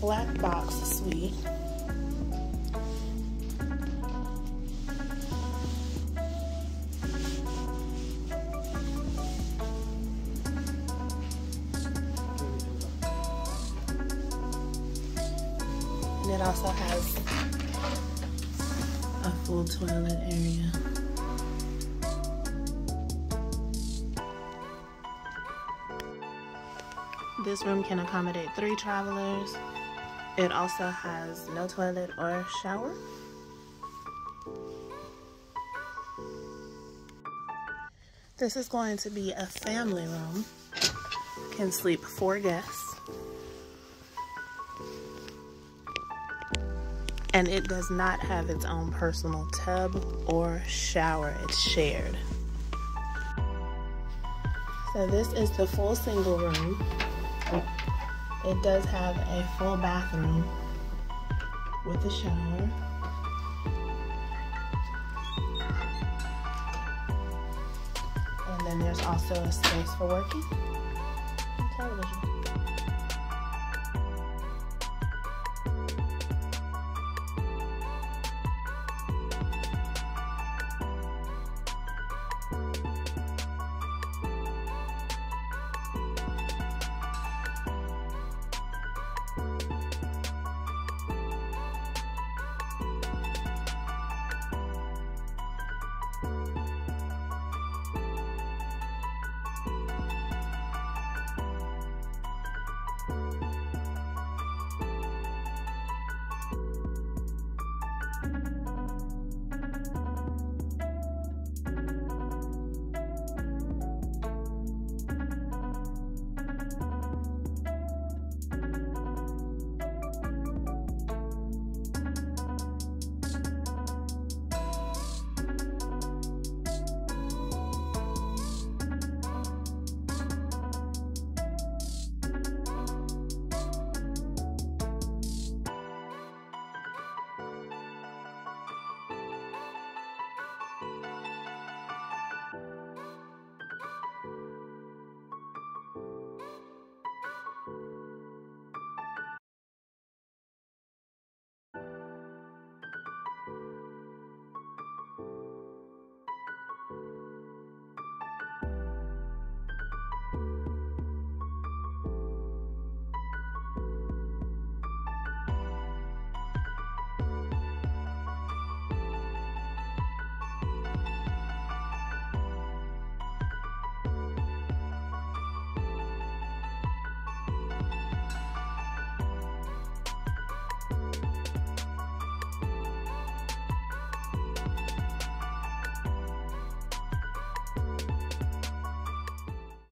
black box suite. And it also has a full toilet area. This room can accommodate three travelers. It also has no toilet or shower. This is going to be a family room. Can sleep four guests. And it does not have its own personal tub or shower. It's shared. So this is the full single room. It does have a full bathroom with a shower. And then there's also a space for working television.